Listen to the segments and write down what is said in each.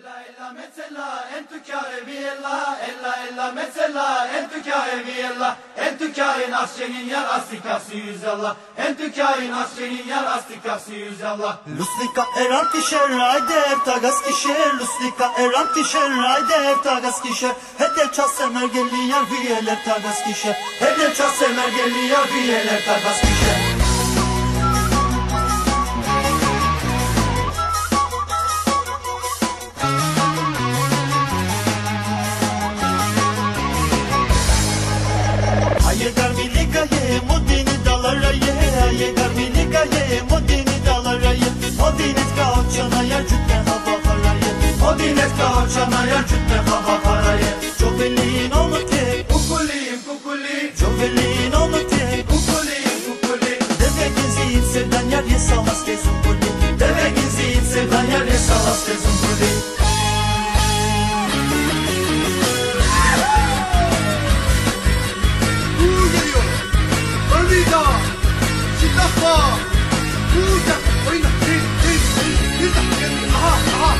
ella mezzella entu chiare viella. Ella ella mezzella entu chiare viella. Entu chiare nascenin yar astikası yüzyallah entu chiare nascenin yar astikası yüzyallah Lustika eran kişer rayder tagas kişer Lustika eran kişer rayder tagas kişer Hede ças semer gelli yar viyeler tagas kişer Hede ças semer gelli yar viyeler tagas kişer cütte hava haraye Çovelin onu te kukuliyim kukuli Çovelin onu te kukuliyim kukuli Deve geziyim sevdan yer ye salas kezun kuli Deve geziyim sevdan yer ye salas var. Uğur gel. Oyna. Bir, bir, bir, bir dakika. Aha, aha.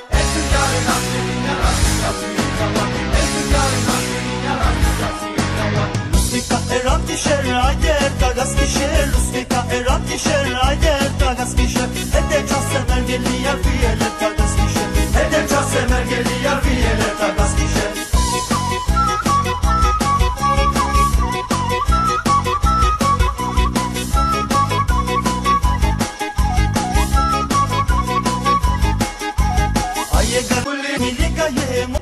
кишер, агер, тагас кишер, успека эрат кишер, агер, тагас кишер, это час эмергелия виеле, тагас кишер, это час эмергелия виеле, тагас кишер. Милика ему